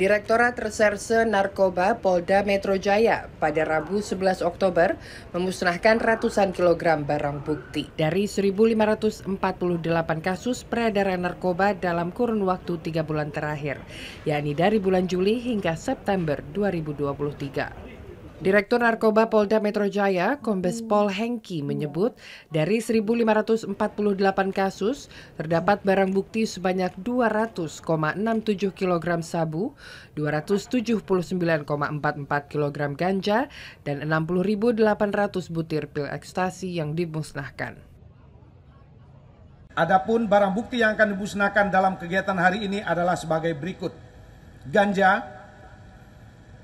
Direktorat Reserse Narkoba Polda Metro Jaya pada Rabu 11 Oktober memusnahkan ratusan kilogram barang bukti dari 1.548 kasus peredaran narkoba dalam kurun waktu tiga bulan terakhir, yakni dari bulan Juli hingga September 2023. Direktur Narkoba Polda Metro Jaya, Kombes Pol Hengki menyebut dari 1.548 kasus terdapat barang bukti sebanyak 200,67 kg sabu, 279,44 kg ganja, dan 60.800 butir pil ekstasi yang dimusnahkan. Adapun barang bukti yang akan dimusnahkan dalam kegiatan hari ini adalah sebagai berikut. Ganja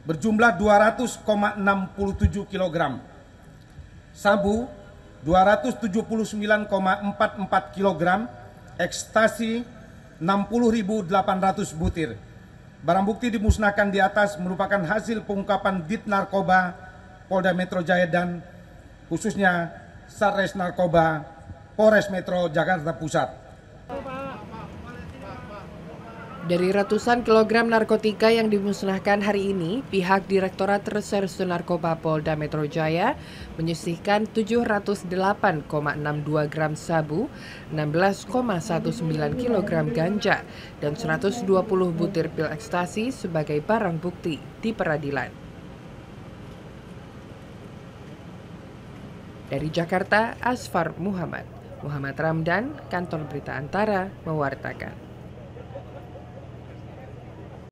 berjumlah 200,67 kg. Sabu 279,44 kg, ekstasi 60.800 butir. Barang bukti dimusnahkan di atas merupakan hasil pengungkapan Dit Narkoba Polda Metro Jaya dan khususnya Satres Narkoba Polres Metro Jakarta Pusat. Dari ratusan kilogram narkotika yang dimusnahkan hari ini, pihak Direktorat Reserse Narkoba Polda Metro Jaya menyisihkan 708,62 gram sabu, 16,19 kilogram ganja, dan 120 butir pil ekstasi sebagai barang bukti di peradilan. Dari Jakarta, Asfar Muhammad. Muhammad Ramdan, Kantor Berita Antara, mewartakan.